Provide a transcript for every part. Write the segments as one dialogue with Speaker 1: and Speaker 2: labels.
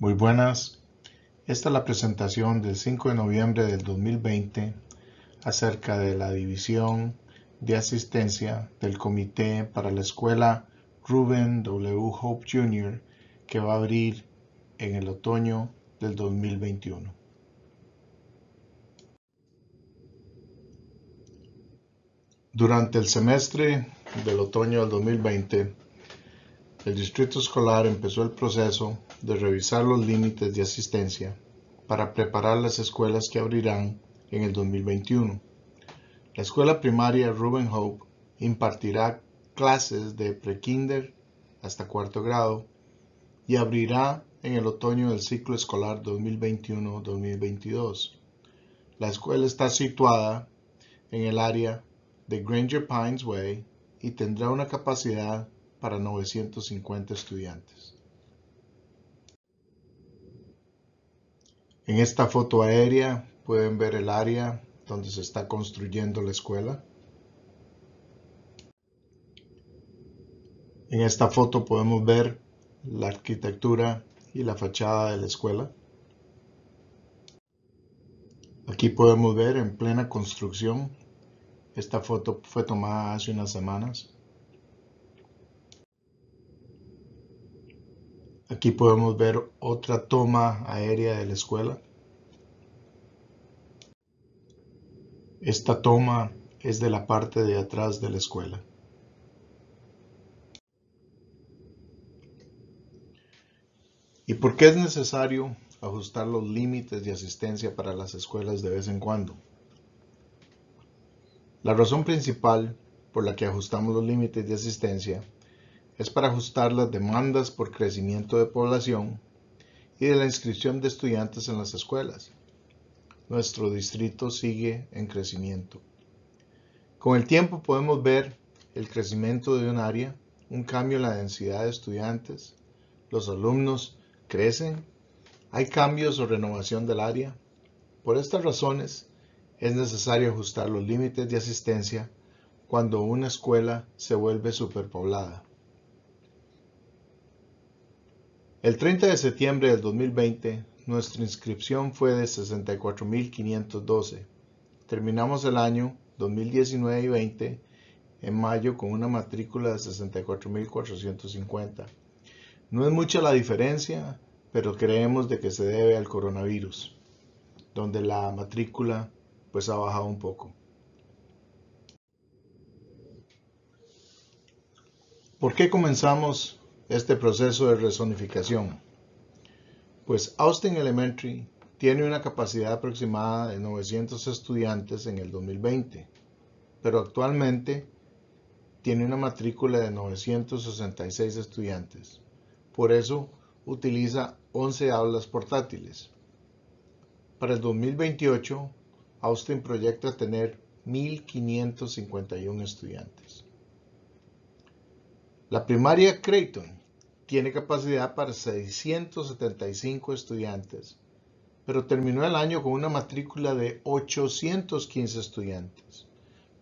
Speaker 1: Muy buenas. Esta es la presentación del 5 de noviembre del 2020 acerca de la división de asistencia del comité para la escuela Ruben W. Hope Jr. que va a abrir en el otoño del 2021. Durante el semestre del otoño del 2020, el distrito escolar empezó el proceso de revisar los límites de asistencia para preparar las escuelas que abrirán en el 2021. La escuela primaria Ruben Hope impartirá clases de prekinder hasta cuarto grado y abrirá en el otoño del ciclo escolar 2021-2022. La escuela está situada en el área de Granger Pines Way y tendrá una capacidad para 950 estudiantes. En esta foto aérea pueden ver el área donde se está construyendo la escuela. En esta foto podemos ver la arquitectura y la fachada de la escuela. Aquí podemos ver en plena construcción. Esta foto fue tomada hace unas semanas. Aquí podemos ver otra toma aérea de la escuela. Esta toma es de la parte de atrás de la escuela. ¿Y por qué es necesario ajustar los límites de asistencia para las escuelas de vez en cuando? La razón principal por la que ajustamos los límites de asistencia es para ajustar las demandas por crecimiento de población y de la inscripción de estudiantes en las escuelas. Nuestro distrito sigue en crecimiento. Con el tiempo podemos ver el crecimiento de un área, un cambio en la densidad de estudiantes, los alumnos crecen, hay cambios o renovación del área. Por estas razones es necesario ajustar los límites de asistencia cuando una escuela se vuelve superpoblada. El 30 de septiembre del 2020, nuestra inscripción fue de 64.512. Terminamos el año 2019 y 20 en mayo con una matrícula de 64.450. No es mucha la diferencia, pero creemos de que se debe al coronavirus, donde la matrícula pues ha bajado un poco. ¿Por qué comenzamos este proceso de rezonificación? Pues Austin Elementary tiene una capacidad aproximada de 900 estudiantes en el 2020, pero actualmente tiene una matrícula de 966 estudiantes. Por eso utiliza 11 aulas portátiles. Para el 2028, Austin proyecta tener 1.551 estudiantes. La primaria Creighton tiene capacidad para 675 estudiantes, pero terminó el año con una matrícula de 815 estudiantes.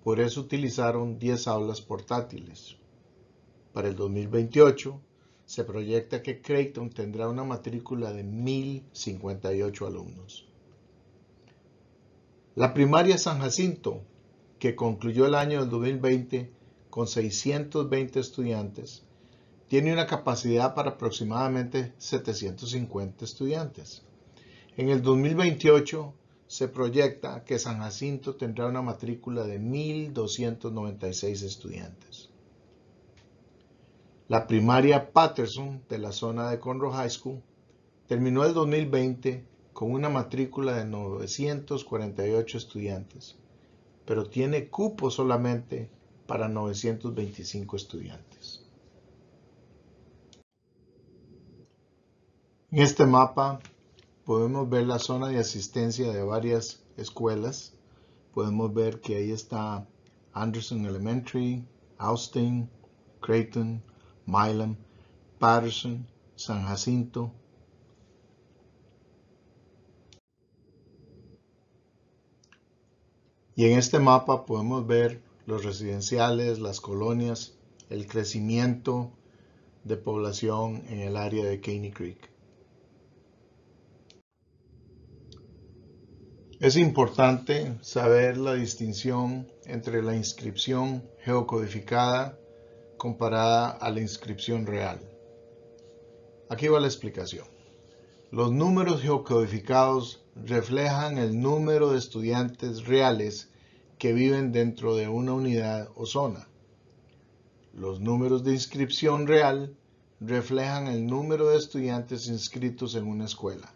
Speaker 1: Por eso utilizaron 10 aulas portátiles. Para el 2028 se proyecta que Creighton tendrá una matrícula de 1058 alumnos. La primaria San Jacinto, que concluyó el año del 2020 con 620 estudiantes, tiene una capacidad para aproximadamente 750 estudiantes. En el 2028 se proyecta que San Jacinto tendrá una matrícula de 1.296 estudiantes. La primaria Patterson de la zona de Conroe High School terminó el 2020 con una matrícula de 948 estudiantes, pero tiene cupo solamente para 925 estudiantes. En este mapa podemos ver la zona de asistencia de varias escuelas. Podemos ver que ahí está Anderson Elementary, Austin, Creighton, Milam, Patterson, San Jacinto. Y en este mapa podemos ver los residenciales, las colonias, el crecimiento de población en el área de Caney Creek. Es importante saber la distinción entre la inscripción geocodificada comparada a la inscripción real. Aquí va la explicación. Los números geocodificados reflejan el número de estudiantes reales que viven dentro de una unidad o zona. Los números de inscripción real reflejan el número de estudiantes inscritos en una escuela,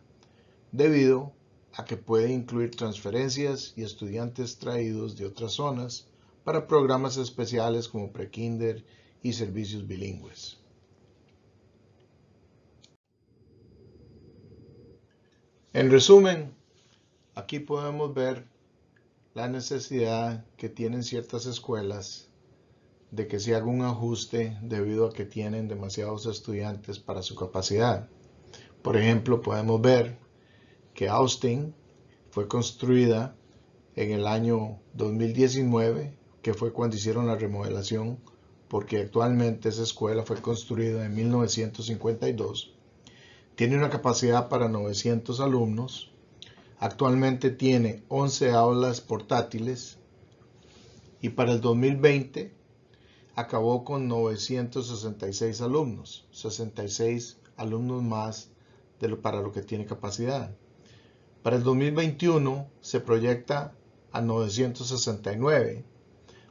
Speaker 1: debido a que puede incluir transferencias y estudiantes traídos de otras zonas para programas especiales como prekinder y servicios bilingües. En resumen, aquí podemos ver la necesidad que tienen ciertas escuelas de que se haga un ajuste debido a que tienen demasiados estudiantes para su capacidad. Por ejemplo, podemos ver que Austin fue construida en el año 2019, que fue cuando hicieron la remodelación, porque actualmente esa escuela fue construida en 1952. Tiene una capacidad para 900 alumnos. Actualmente tiene 11 aulas portátiles y para el 2020 acabó con 966 alumnos, 66 alumnos más de lo, para lo que tiene capacidad. Para el 2021 se proyecta a 969.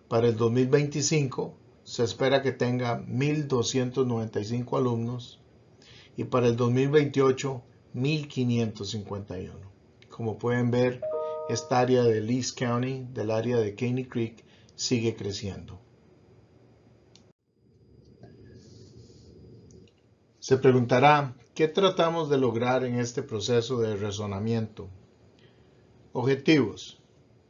Speaker 1: Para el 2025 se espera que tenga 1.295 alumnos y para el 2028 1.551. Como pueden ver, esta área de Lee's County, del área de Caney Creek, sigue creciendo. Se preguntará, ¿qué tratamos de lograr en este proceso de razonamiento? Objetivos.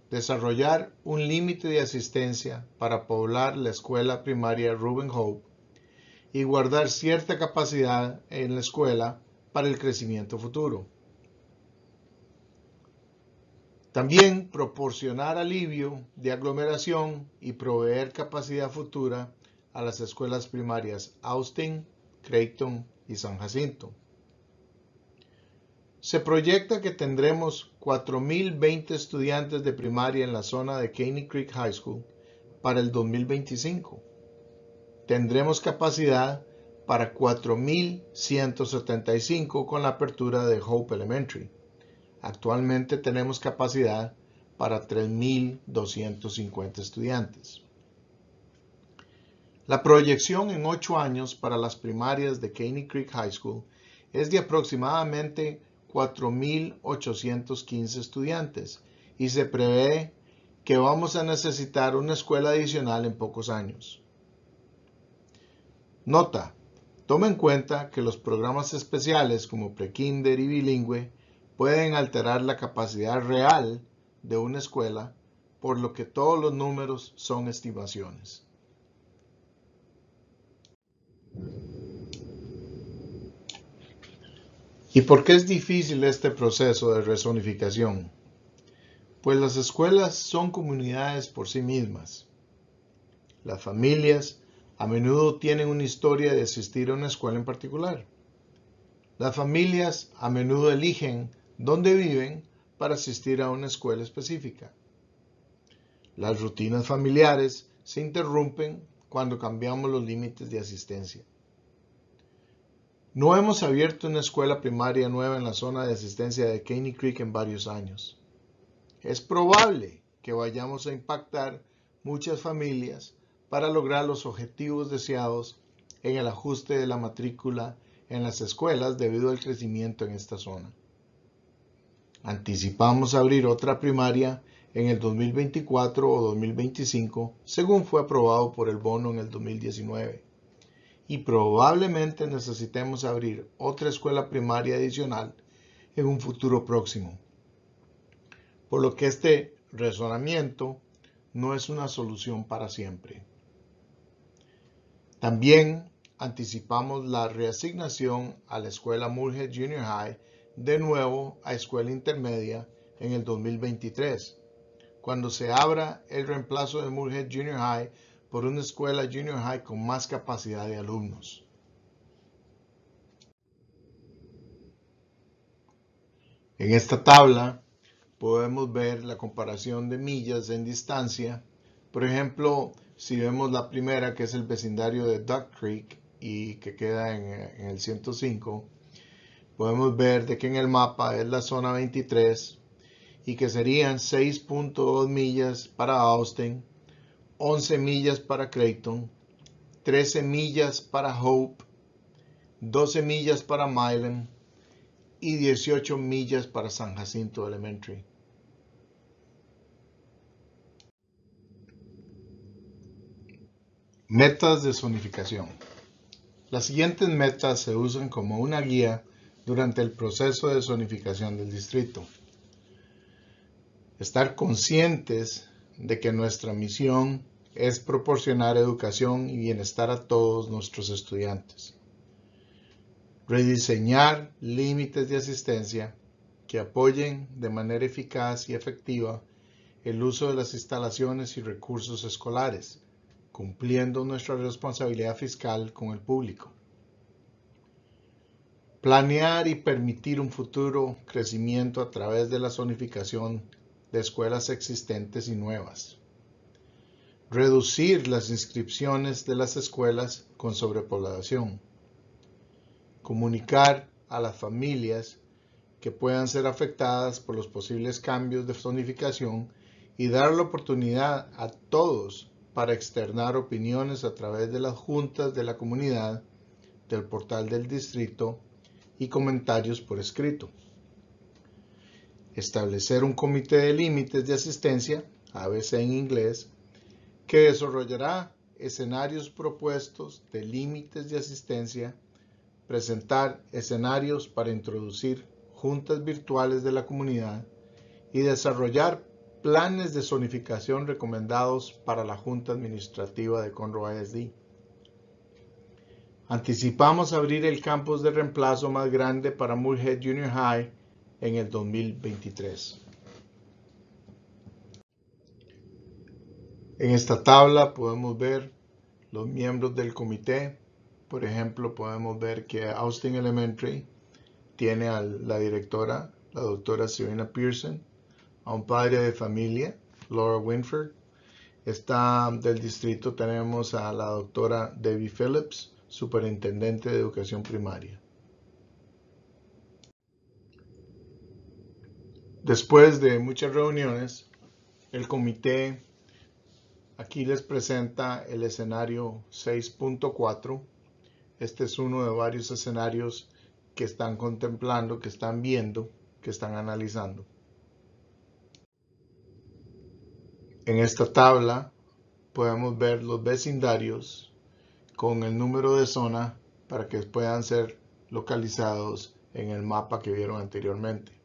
Speaker 1: Desarrollar un límite de asistencia para poblar la escuela primaria Ruben Hope y guardar cierta capacidad en la escuela para el crecimiento futuro. También proporcionar alivio de aglomeración y proveer capacidad futura a las escuelas primarias Austin, Creighton y San Jacinto. Se proyecta que tendremos 4.020 estudiantes de primaria en la zona de Caney Creek High School para el 2025. Tendremos capacidad para 4.175 con la apertura de Hope Elementary. Actualmente tenemos capacidad para 3.250 estudiantes. La proyección en ocho años para las primarias de Caney Creek High School es de aproximadamente 4.815 estudiantes y se prevé que vamos a necesitar una escuela adicional en pocos años. Nota, toma en cuenta que los programas especiales como prekinder y bilingüe pueden alterar la capacidad real de una escuela, por lo que todos los números son estimaciones. ¿Y por qué es difícil este proceso de rezonificación? Pues las escuelas son comunidades por sí mismas. Las familias a menudo tienen una historia de asistir a una escuela en particular. Las familias a menudo eligen dónde viven para asistir a una escuela específica. Las rutinas familiares se interrumpen cuando cambiamos los límites de asistencia. No hemos abierto una escuela primaria nueva en la zona de asistencia de Caney Creek en varios años. Es probable que vayamos a impactar muchas familias para lograr los objetivos deseados en el ajuste de la matrícula en las escuelas debido al crecimiento en esta zona. Anticipamos abrir otra primaria en el 2024 o 2025, según fue aprobado por el bono en el 2019. Y probablemente necesitemos abrir otra escuela primaria adicional en un futuro próximo. Por lo que este razonamiento no es una solución para siempre. También anticipamos la reasignación a la escuela Moorhead Junior High de nuevo a escuela intermedia en el 2023 cuando se abra el reemplazo de Moorhead Junior High por una escuela Junior High con más capacidad de alumnos. En esta tabla podemos ver la comparación de millas en distancia. Por ejemplo, si vemos la primera, que es el vecindario de Duck Creek y que queda en, en el 105, podemos ver de que en el mapa es la zona 23 y que serían 6.2 millas para Austin, 11 millas para Creighton, 13 millas para Hope, 12 millas para Milan y 18 millas para San Jacinto Elementary. Metas de zonificación. Las siguientes metas se usan como una guía durante el proceso de zonificación del distrito. Estar conscientes de que nuestra misión es proporcionar educación y bienestar a todos nuestros estudiantes. Rediseñar límites de asistencia que apoyen de manera eficaz y efectiva el uso de las instalaciones y recursos escolares cumpliendo nuestra responsabilidad fiscal con el público. Planear y permitir un futuro crecimiento a través de la zonificación de escuelas existentes y nuevas. Reducir las inscripciones de las escuelas con sobrepoblación. Comunicar a las familias que puedan ser afectadas por los posibles cambios de zonificación y dar la oportunidad a todos para externar opiniones a través de las juntas de la comunidad, del portal del distrito y comentarios por escrito. Establecer un comité de límites de asistencia, ABC en inglés, que desarrollará escenarios propuestos de límites de asistencia, presentar escenarios para introducir juntas virtuales de la comunidad y desarrollar planes de zonificación recomendados para la Junta Administrativa de Conroe ISD. Anticipamos abrir el campus de reemplazo más grande para Moorhead Junior High en el 2023. En esta tabla podemos ver los miembros del comité. Por ejemplo, podemos ver que Austin Elementary tiene a la directora, la doctora Serena Pearson, a un padre de familia, Laura Winford. Está del distrito, tenemos a la doctora Debbie Phillips, superintendente de educación primaria. Después de muchas reuniones, el comité aquí les presenta el escenario 6.4. Este es uno de varios escenarios que están contemplando, que están viendo, que están analizando. En esta tabla podemos ver los vecindarios con el número de zona para que puedan ser localizados en el mapa que vieron anteriormente.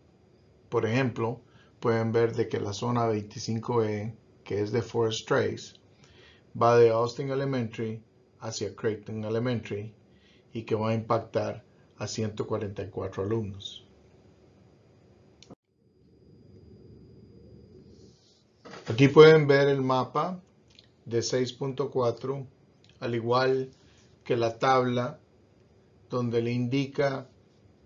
Speaker 1: Por ejemplo, pueden ver de que la zona 25E, que es de Forest Trace, va de Austin Elementary hacia Creighton Elementary y que va a impactar a 144 alumnos. Aquí pueden ver el mapa de 6.4, al igual que la tabla donde le indica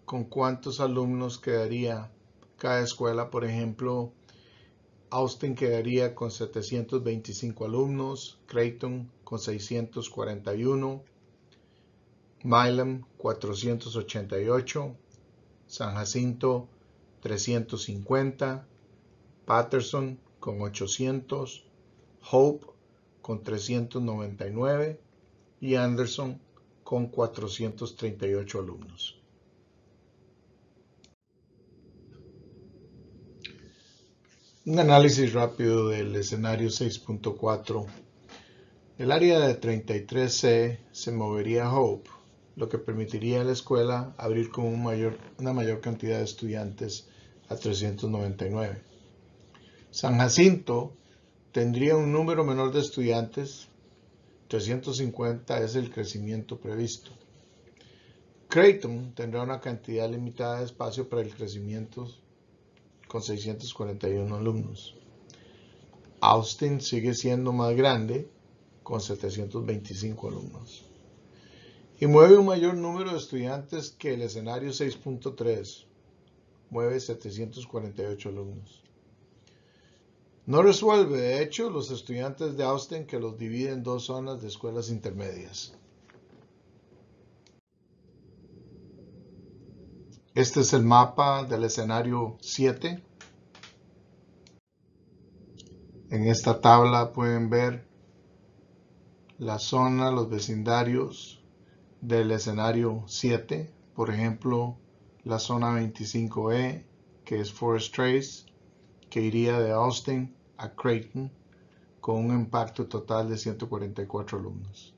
Speaker 1: con cuántos alumnos quedaría cada escuela. Por ejemplo, Austin quedaría con 725 alumnos, Creighton con 641, Milam 488, San Jacinto 350, Patterson con 800, Hope con 399 y Anderson con 438 alumnos. Un análisis rápido del escenario 6.4. El área de 33C se movería a Hope, lo que permitiría a la escuela abrir con una mayor cantidad de estudiantes a 399. San Jacinto tendría un número menor de estudiantes, 350 es el crecimiento previsto. Creighton tendrá una cantidad limitada de espacio para el crecimiento con 641 alumnos. Austin sigue siendo más grande con 725 alumnos. Y mueve un mayor número de estudiantes que el escenario 6.3, mueve 748 alumnos. No resuelve, de hecho, los estudiantes de Austin que los divide en dos zonas de escuelas intermedias. Este es el mapa del escenario 7. En esta tabla pueden ver la zona, los vecindarios del escenario 7. Por ejemplo, la zona 25E, que es Forest Trace, que iría de Austin a Creighton, con un impacto total de 144 alumnos.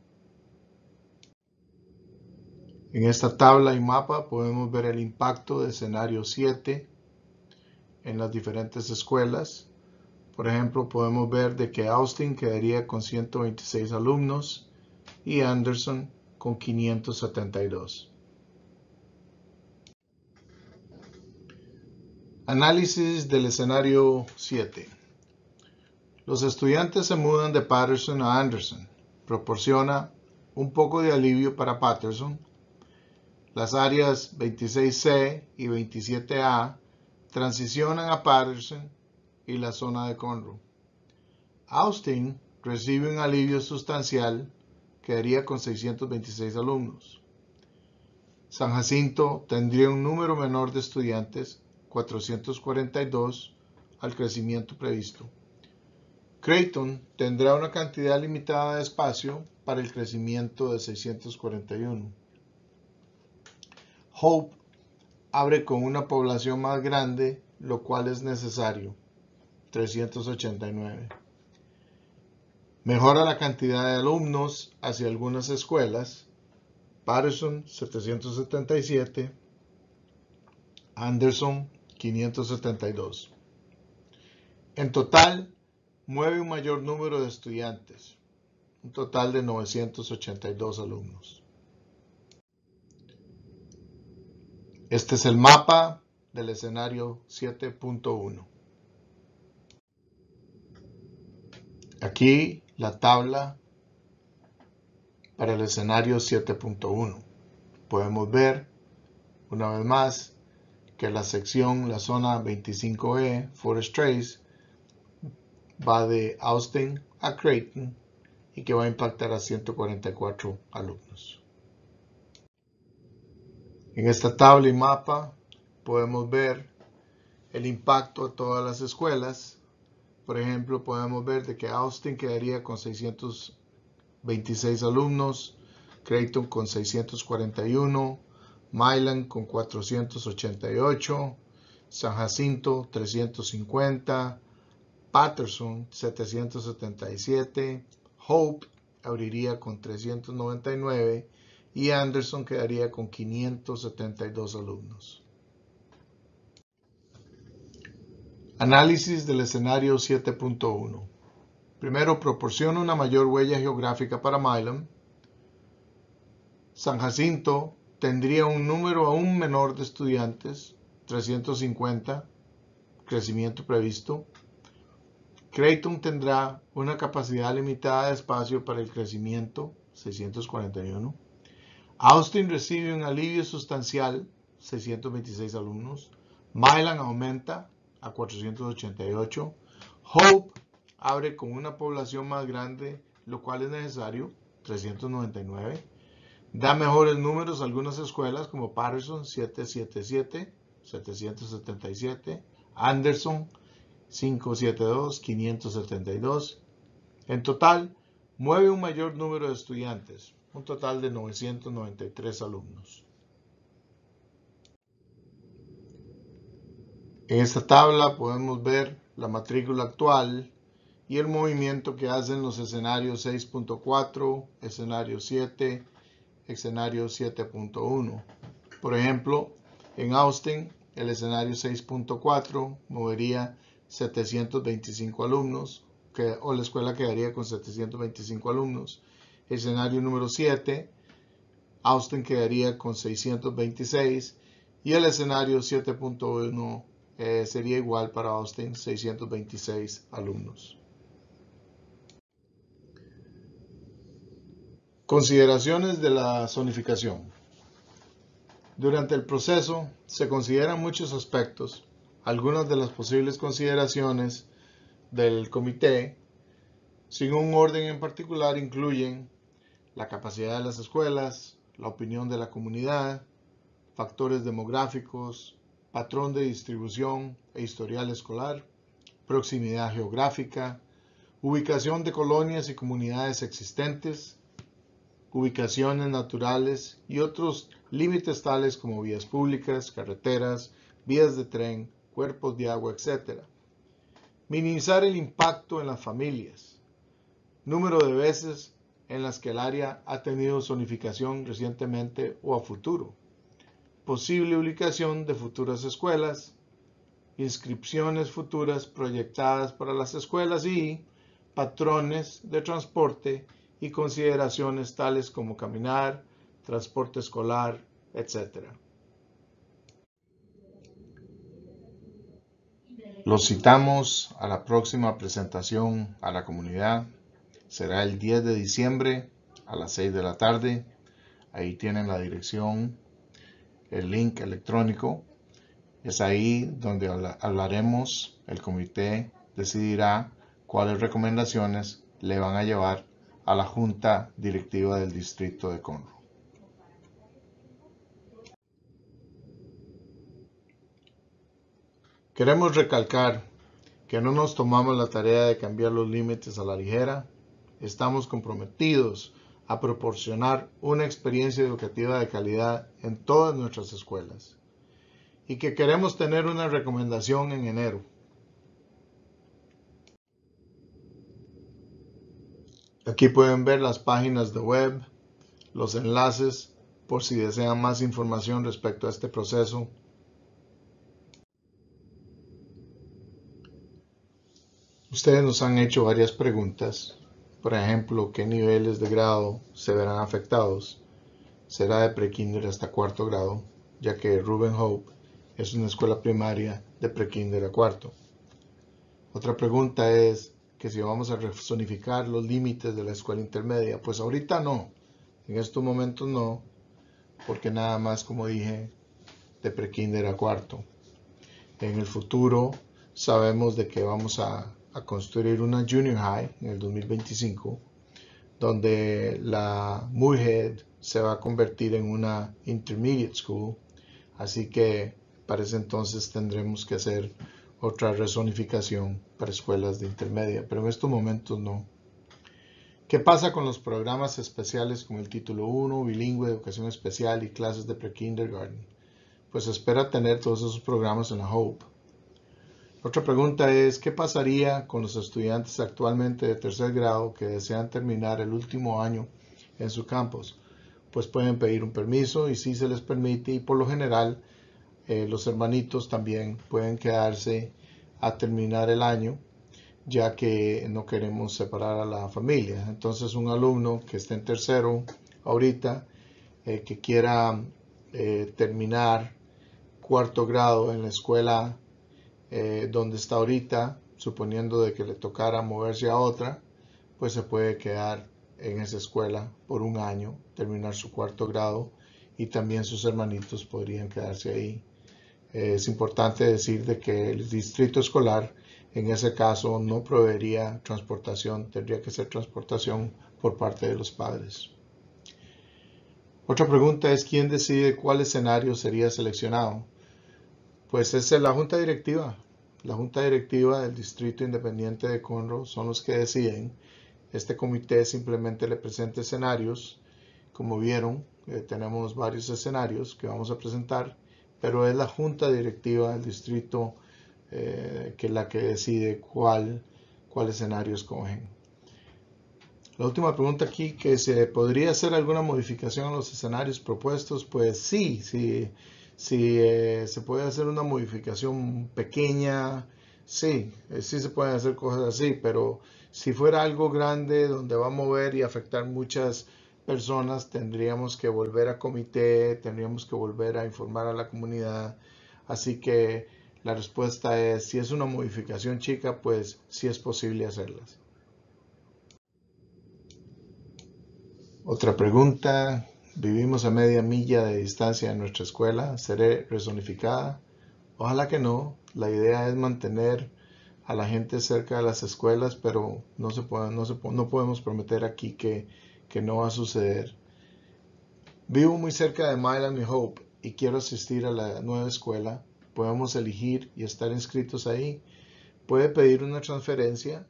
Speaker 1: En esta tabla y mapa podemos ver el impacto de escenario 7 en las diferentes escuelas. Por ejemplo, podemos ver de que Austin quedaría con 126 alumnos y Anderson con 572. Análisis del escenario 7. Los estudiantes se mudan de Patterson a Anderson. Proporciona un poco de alivio para Patterson las áreas 26C y 27A transicionan a Patterson y la zona de Conroe. Austin recibe un alivio sustancial, quedaría con 626 alumnos. San Jacinto tendría un número menor de estudiantes, 442, al crecimiento previsto. Creighton tendrá una cantidad limitada de espacio para el crecimiento de 641. Hope abre con una población más grande, lo cual es necesario, 389. Mejora la cantidad de alumnos hacia algunas escuelas, Patterson 777, Anderson 572. En total, mueve un mayor número de estudiantes, un total de 982 alumnos. Este es el mapa del escenario 7.1. Aquí la tabla para el escenario 7.1. Podemos ver una vez más que la sección, la zona 25E, Forest Trace, va de Austin a Creighton y que va a impactar a 144 alumnos. En esta tabla y mapa podemos ver el impacto a todas las escuelas. Por ejemplo, podemos ver de que Austin quedaría con 626 alumnos, Creighton con 641, Milan con 488, San Jacinto 350, Patterson 777, Hope abriría con 399 y Anderson quedaría con 572 alumnos. Análisis del escenario 7.1. Primero, proporciona una mayor huella geográfica para Milan. San Jacinto tendría un número aún menor de estudiantes, 350, crecimiento previsto. Creighton tendrá una capacidad limitada de espacio para el crecimiento, 641. Austin recibe un alivio sustancial, 626 alumnos. Milan aumenta a 488. Hope abre con una población más grande, lo cual es necesario, 399. Da mejores números algunas escuelas como Patterson 777, 777, Anderson 572, 572. En total, mueve un mayor número de estudiantes, un total de 993 alumnos. En esta tabla podemos ver la matrícula actual y el movimiento que hacen los escenarios 6.4, escenario 7, escenario 7.1. Por ejemplo, en Austin, el escenario 6.4 movería 725 alumnos, o la escuela quedaría con 725 alumnos escenario número 7, Austin quedaría con 626 y el escenario 7.1 eh, sería igual para Austin, 626 alumnos. Consideraciones de la zonificación. Durante el proceso se consideran muchos aspectos. Algunas de las posibles consideraciones del comité, sin un orden en particular, incluyen la capacidad de las escuelas, la opinión de la comunidad, factores demográficos, patrón de distribución e historial escolar, proximidad geográfica, ubicación de colonias y comunidades existentes, ubicaciones naturales y otros límites tales como vías públicas, carreteras, vías de tren, cuerpos de agua, etc. Minimizar el impacto en las familias. Número de veces en las que el área ha tenido zonificación recientemente o a futuro. Posible ubicación de futuras escuelas. Inscripciones futuras proyectadas para las escuelas y patrones de transporte y consideraciones tales como caminar, transporte escolar, etc. Los citamos a la próxima presentación a la comunidad. Será el 10 de diciembre a las 6 de la tarde. Ahí tienen la dirección, el link electrónico. Es ahí donde hablaremos, el comité decidirá cuáles recomendaciones le van a llevar a la Junta Directiva del Distrito de Conroe. Queremos recalcar que no nos tomamos la tarea de cambiar los límites a la ligera. Estamos comprometidos a proporcionar una experiencia educativa de calidad en todas nuestras escuelas y que queremos tener una recomendación en enero Aquí pueden ver las páginas de web, los enlaces por si desean más información respecto a este proceso. Ustedes nos han hecho varias preguntas, por ejemplo, ¿qué niveles de grado se verán afectados? Será de prekinder hasta cuarto grado, ya que Ruben Hope es una escuela primaria de prekinder a cuarto. Otra pregunta es, que si vamos a resonificar los límites de la escuela intermedia, pues ahorita no, en estos momentos no, porque nada más, como dije, de prekinder a cuarto. En el futuro sabemos de que vamos a, a construir una junior high en el 2025, donde la Moorhead se va a convertir en una intermediate school, así que para ese entonces tendremos que hacer otra rezonificación para escuelas de intermedia, pero en estos momentos no. ¿Qué pasa con los programas especiales como el título 1, bilingüe, educación especial y clases de pre-kindergarten? Pues espera tener todos esos programas en la Hope. Otra pregunta es, ¿qué pasaría con los estudiantes actualmente de tercer grado que desean terminar el último año en su campus? Pues pueden pedir un permiso y si se les permite y por lo general eh, los hermanitos también pueden quedarse a terminar el año, ya que no queremos separar a la familia. Entonces un alumno que esté en tercero ahorita, eh, que quiera eh, terminar cuarto grado en la escuela donde está ahorita, suponiendo de que le tocara moverse a otra, pues se puede quedar en esa escuela por un año, terminar su cuarto grado y también sus hermanitos podrían quedarse ahí es importante decir de que el distrito escolar en ese caso no proveería transportación, tendría que ser transportación por parte de los padres. Otra pregunta es quién decide cuál escenario sería seleccionado. Pues es la junta directiva. La junta directiva del distrito independiente de Conroe son los que deciden. Este comité simplemente le presenta escenarios. Como vieron, eh, tenemos varios escenarios que vamos a presentar pero es la junta directiva del distrito eh, que es la que decide cuál, cuál escenario escogen. La última pregunta aquí, que se podría hacer alguna modificación a los escenarios propuestos, pues sí, sí, sí eh, se puede hacer una modificación pequeña, sí, eh, sí se pueden hacer cosas así, pero si fuera algo grande donde va a mover y afectar muchas personas tendríamos que volver a comité, tendríamos que volver a informar a la comunidad. Así que la respuesta es, si es una modificación chica, pues sí es posible hacerlas. Otra pregunta, vivimos a media milla de distancia de nuestra escuela, ¿seré rezonificada? Ojalá que no, la idea es mantener a la gente cerca de las escuelas, pero no, se no, se, no podemos prometer aquí que, que no va a suceder. Vivo muy cerca de Milan y Hope y quiero asistir a la nueva escuela. Podemos elegir y estar inscritos ahí. Puede pedir una transferencia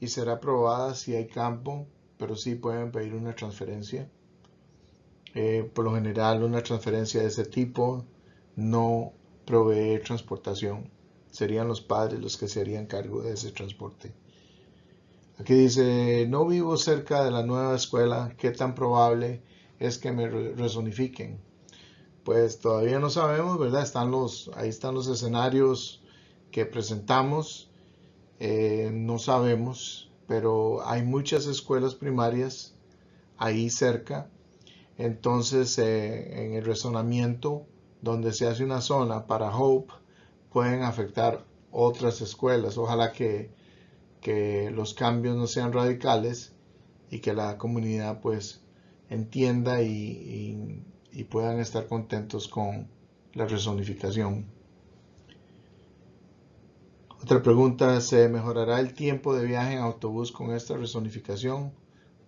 Speaker 1: y será aprobada si hay campo, pero sí pueden pedir una transferencia. Eh, por lo general, una transferencia de ese tipo no provee transportación. Serían los padres los que se harían cargo de ese transporte. Aquí dice, no vivo cerca de la nueva escuela, ¿qué tan probable es que me resonifiquen? Pues todavía no sabemos, ¿verdad? Están los, ahí están los escenarios que presentamos. Eh, no sabemos, pero hay muchas escuelas primarias ahí cerca. Entonces, eh, en el razonamiento, donde se hace una zona para Hope, pueden afectar otras escuelas. Ojalá que, que los cambios no sean radicales y que la comunidad pues entienda y, y, puedan estar contentos con la resonificación. Otra pregunta, ¿se mejorará el tiempo de viaje en autobús con esta resonificación?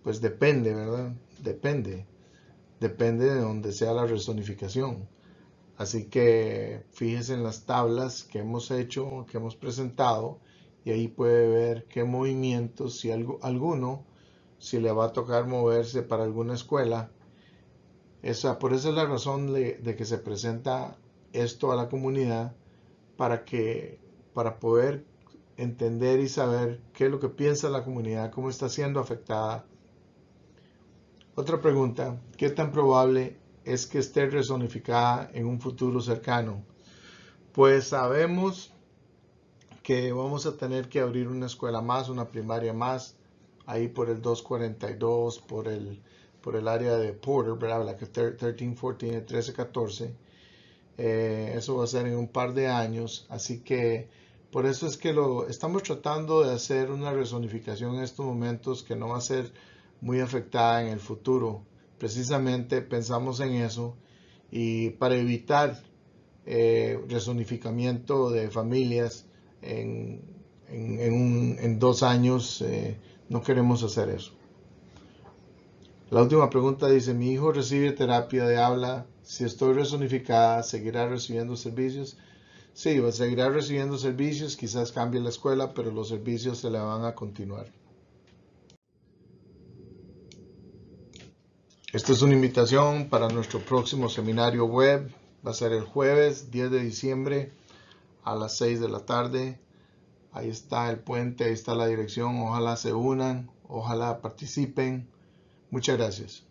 Speaker 1: Pues depende, ¿verdad? Depende. Depende de donde sea la resonificación. Así que fíjese en las tablas que hemos hecho, que hemos presentado, y ahí puede ver qué movimientos, si algo, alguno, si le va a tocar moverse para alguna escuela. Esa, por esa es la razón de, que se presenta esto a la comunidad para que para poder entender y saber qué es lo que piensa la comunidad, cómo está siendo afectada. Otra pregunta, ¿qué tan probable es que esté resonificada en un futuro cercano? Pues sabemos que vamos a tener que abrir una escuela más, una primaria más, ahí por el 242, por el, por el área de Porter, ¿verdad? La que 13, 14, 13, 14. eso va a ser en un par de años, así que por eso es que lo estamos tratando de hacer una resonificación en estos momentos que no va a ser muy afectada en el futuro precisamente pensamos en eso y para evitar eh, resonificamiento de familias en, dos años eh, no queremos hacer eso. La última pregunta dice, mi hijo recibe terapia de habla, si estoy resonificada, ¿seguirá recibiendo servicios? Sí, seguirá recibiendo servicios, quizás cambie la escuela, pero los servicios se le van a continuar. Esta es una invitación para nuestro próximo seminario web. Va a ser el jueves 10 de diciembre a las 6 de la tarde. Ahí está el puente, ahí está la dirección. Ojalá se unan, ojalá participen. Muchas gracias.